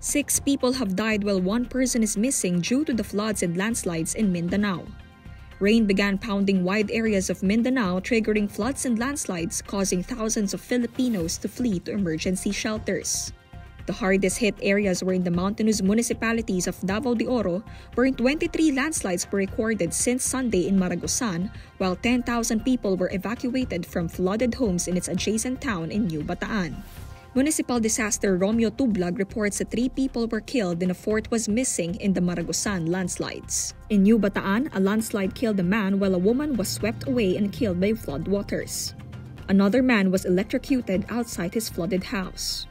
Six people have died while one person is missing due to the floods and landslides in Mindanao. Rain began pounding wide areas of Mindanao, triggering floods and landslides, causing thousands of Filipinos to flee to emergency shelters. The hardest hit areas were in the mountainous municipalities of Davao de Oro, where 23 landslides were recorded since Sunday in Maragusan, while 10,000 people were evacuated from flooded homes in its adjacent town in New Bataan. Municipal disaster Romeo Tublag reports that three people were killed and a fourth was missing in the Maragusan landslides. In New Bataan, a landslide killed a man while a woman was swept away and killed by flood waters. Another man was electrocuted outside his flooded house.